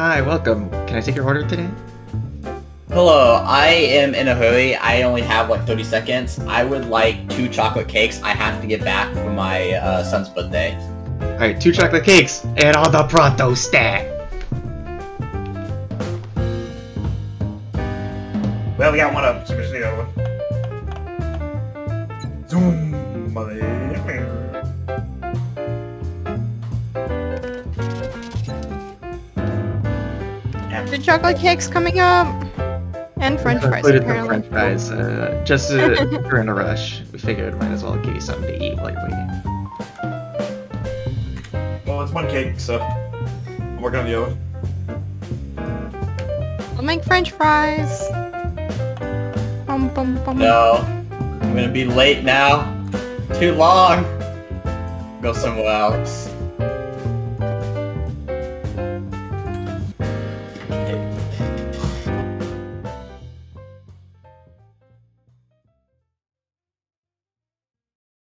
Hi, welcome. Can I take your order today? Hello, I am in a hurry. I only have like 30 seconds. I would like two chocolate cakes. I have to get back for my uh, son's birthday. Alright, two chocolate cakes and all the pronto stack. Well, we got one up. So we just need another one. Zoom, The chocolate cake's coming up. And french fries, Included the french fries. Uh, just uh, we're in a rush. We figured might as well give you something to eat while you're waiting. Well, it's one cake, so I'm working on the other. I'll make french fries. Bum, bum, bum. No, I'm gonna be late now. Too long. Go somewhere else.